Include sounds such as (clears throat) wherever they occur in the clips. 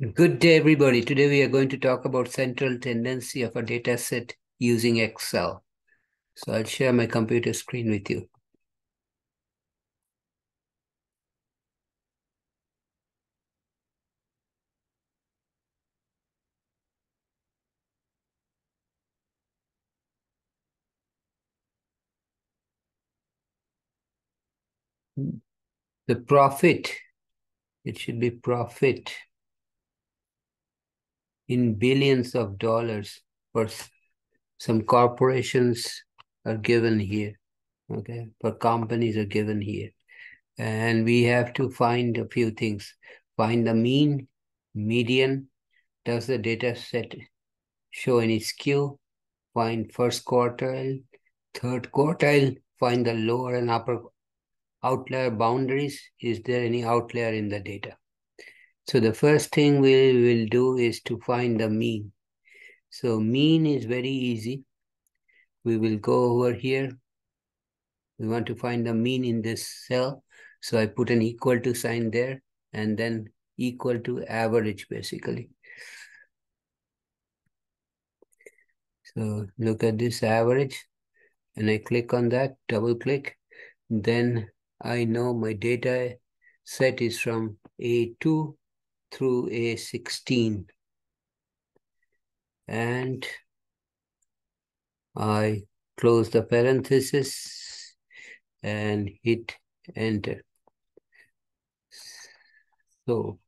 Good day, everybody. Today we are going to talk about central tendency of a data set using Excel. So I'll share my computer screen with you. The profit, it should be profit in billions of dollars for some corporations are given here. Okay, for companies are given here. And we have to find a few things. Find the mean, median. Does the data set show any skew? Find first quartile, third quartile. Find the lower and upper outlier boundaries. Is there any outlier in the data? So the first thing we will do is to find the mean. So mean is very easy. We will go over here. We want to find the mean in this cell. So I put an equal to sign there and then equal to average basically. So look at this average and I click on that, double click. Then I know my data set is from A2 through A16. And I close the parenthesis and hit enter. So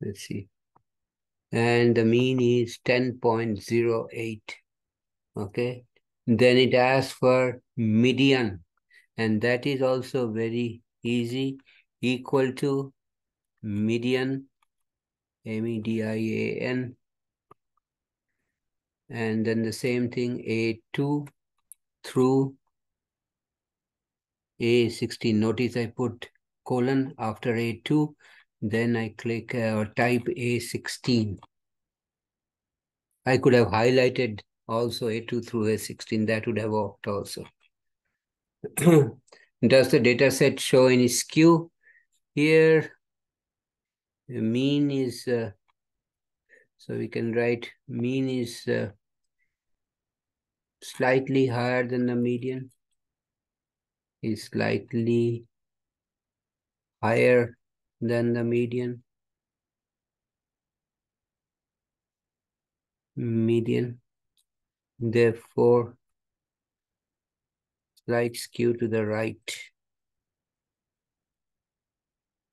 let's see. And the mean is 10.08. Okay. Then it asks for median. And that is also very easy. Equal to median, M-E-D-I-A-N. And then the same thing, A2 through A16. Notice I put colon after A2, then I click uh, or type A16. I could have highlighted also A2 through A16, that would have worked also. (clears throat) Does the data set show any skew? Here, the mean is, uh, so we can write mean is uh, slightly higher than the median, is slightly higher than the median. Median, therefore, slight skew to the right.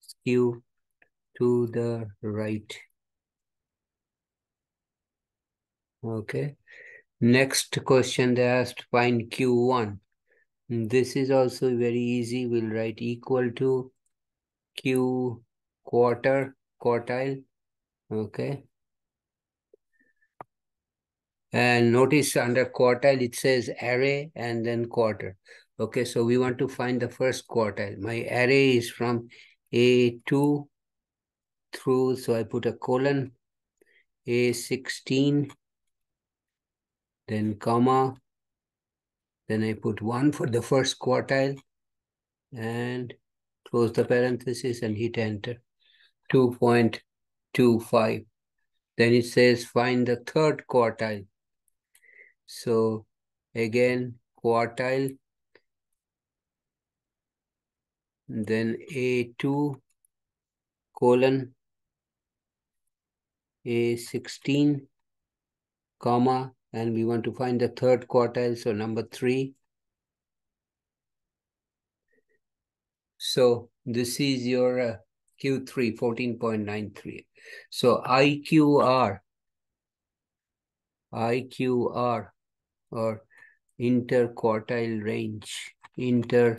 Skew to the right. Okay. Next question they asked find Q1. This is also very easy. We'll write equal to Q quarter quartile. Okay. And notice under quartile, it says array and then quarter. Okay, so we want to find the first quartile. My array is from A2 through, so I put a colon, A16, then comma, then I put one for the first quartile and close the parenthesis and hit enter, 2.25. Then it says find the third quartile. So again, quartile, then A2 colon A16 comma and we want to find the third quartile, so number three. So this is your uh, Q3, 14.93. So IQR, IQR or interquartile range, interquartile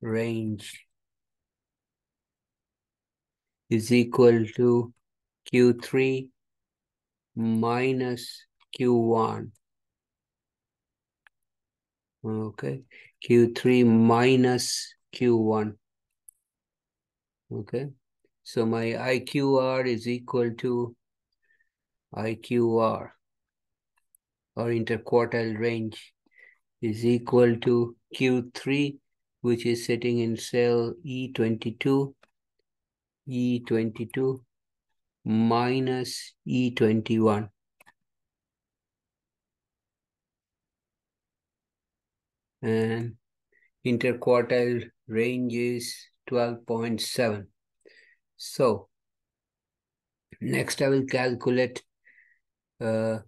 range is equal to Q3 minus Q1. Okay, Q3 minus Q1. Okay, so my IQR is equal to IQR or interquartile range is equal to Q3, which is sitting in cell E22 E22 minus E21. And interquartile range is 12.7. So next I will calculate uh,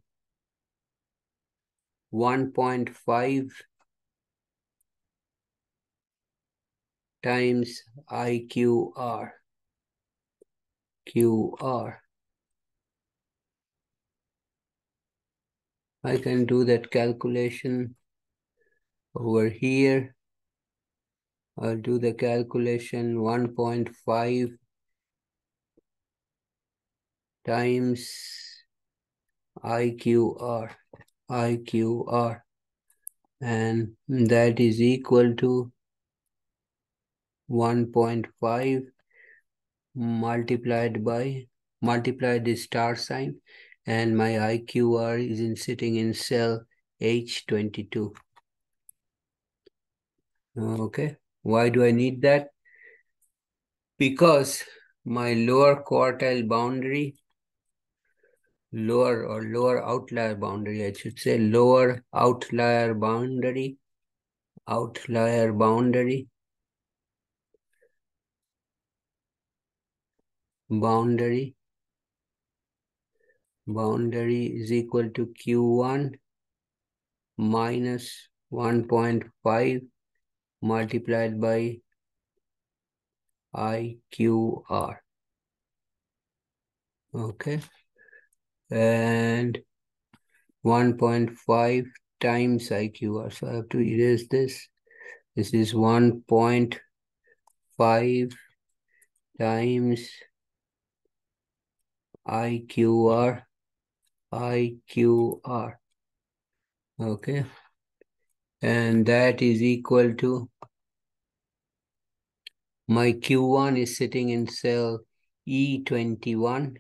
1.5 times IQR. QR. I can do that calculation over here. I'll do the calculation 1.5 times IQR, IQR, and that is equal to 1.5 multiplied by, multiply the star sign, and my IQR is in sitting in cell H22. Okay, why do I need that? Because my lower quartile boundary, lower or lower outlier boundary, I should say, lower outlier boundary, outlier boundary boundary boundary is equal to q1 minus 1.5 multiplied by IQR. Okay. And 1.5 times IQR. So I have to erase this. This is 1.5 times IQR, IQR. Okay. And that is equal to my Q1 is sitting in cell E21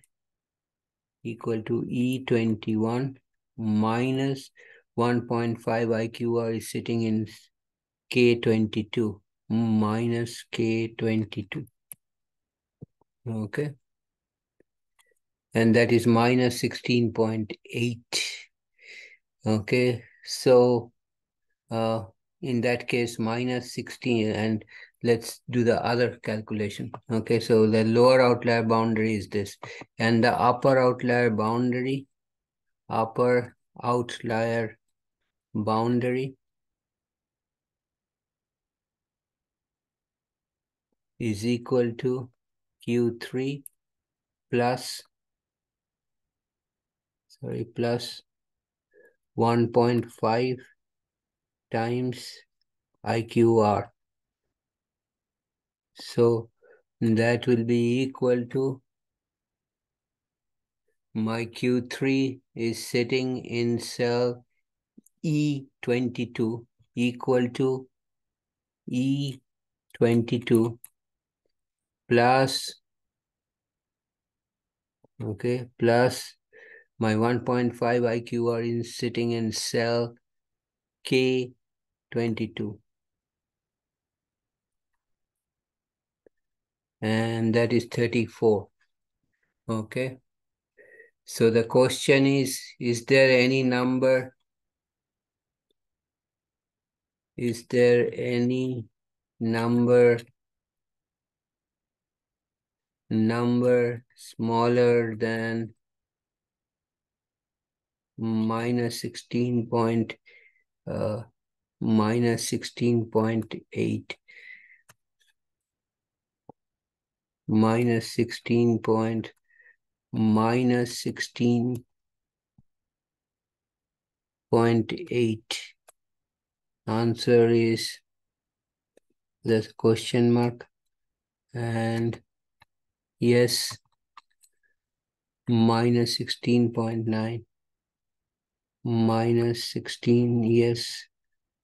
equal to E21 minus 1.5 IQR is sitting in K22 minus K22. Okay and that is minus 16.8. Okay, so uh, in that case, minus 16, and let's do the other calculation. Okay, so the lower outlier boundary is this, and the upper outlier boundary, upper outlier boundary is equal to Q3 plus sorry, plus 1.5 times IQR. So that will be equal to my Q3 is sitting in cell E22 equal to E22 plus, okay, plus my 1.5 IQR is sitting in cell K22. And that is 34. Okay. So the question is, is there any number? Is there any number number smaller than minus 16 point, uh, minus 16.8 minus 16 point minus 16.8 answer is the question mark and yes minus 16.9 minus 16, yes,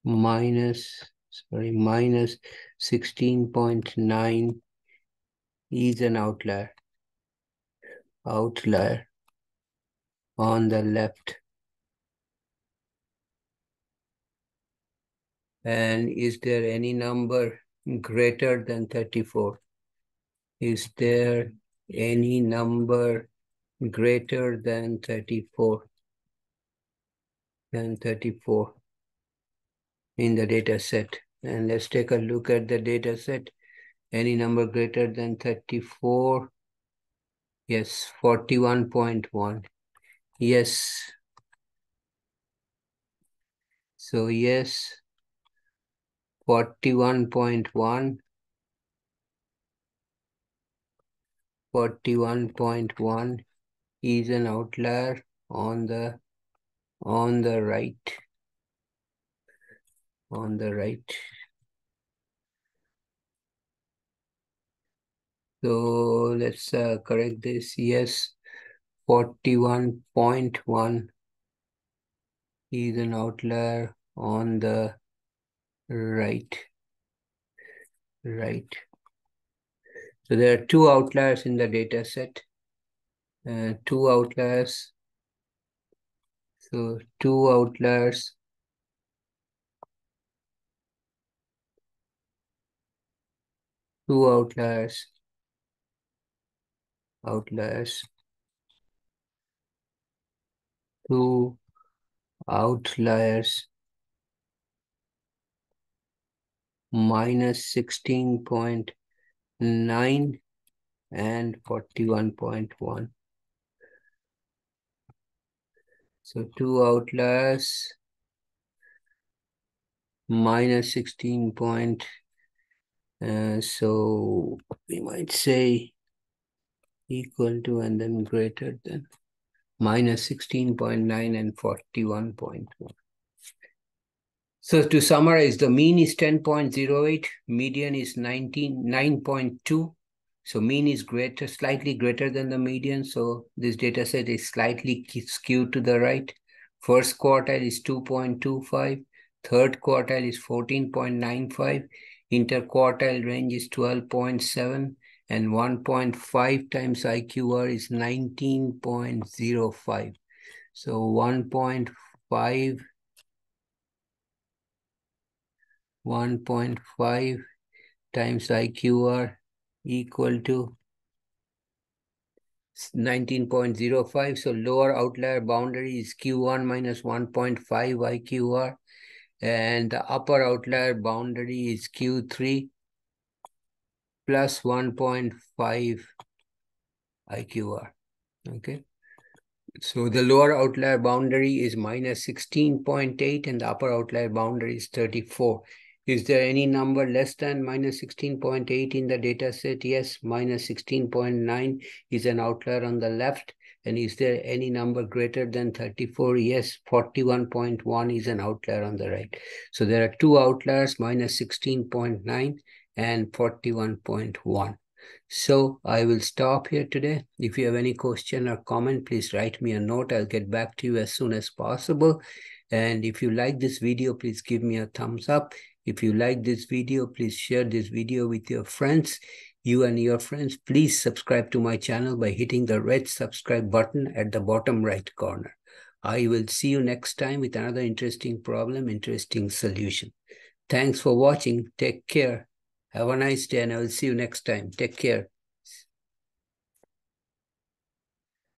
minus, sorry, minus 16.9 is an outlier. Outlier on the left. And is there any number greater than 34? Is there any number greater than 34? Than 34 in the data set. And let's take a look at the data set. Any number greater than 34? Yes, 41.1. Yes. So yes, 41.1. 41.1 is an outlier on the on the right. On the right. So let's uh, correct this. Yes 41.1 is an outlier on the right. Right. So there are two outliers in the data set. Uh, two outliers so two outliers two outliers outliers two outliers minus 16.9 and 41.1. So two outliers minus 16 point. Uh, so we might say equal to and then greater than minus 16.9 and 41.1. So to summarize, the mean is 10.08, median is 19, 9.2. So mean is greater, slightly greater than the median. So this data set is slightly skewed to the right. First quartile is 2.25. Third quartile is 14.95. Interquartile range is 12.7 and 1.5 times IQR is 19.05. So 1.5 1.5 times IQR equal to 19.05. So lower outlier boundary is Q1 minus 1.5 IQR and the upper outlier boundary is Q3 plus 1.5 IQR. Okay. So the lower outlier boundary is minus 16.8 and the upper outlier boundary is 34. Is there any number less than minus 16.8 in the data set? Yes, minus 16.9 is an outlier on the left. And is there any number greater than 34? Yes, 41.1 is an outlier on the right. So there are two outliers, minus 16.9 and 41.1. So I will stop here today. If you have any question or comment, please write me a note. I'll get back to you as soon as possible. And if you like this video, please give me a thumbs up. If you like this video, please share this video with your friends. You and your friends, please subscribe to my channel by hitting the red subscribe button at the bottom right corner. I will see you next time with another interesting problem, interesting solution. Thanks for watching. Take care. Have a nice day and I will see you next time. Take care.